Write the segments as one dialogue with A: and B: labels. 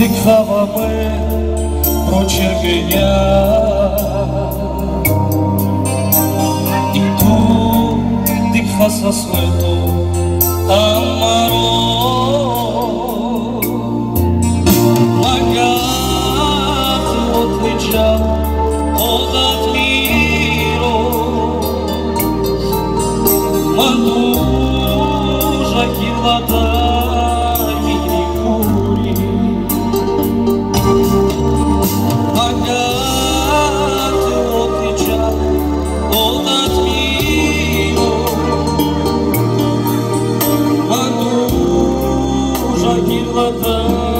A: дихаваме прочергеня и ту дихаса свето амаро магат отлича одат миро мадужа килата Одні глаза.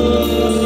A: Senhor.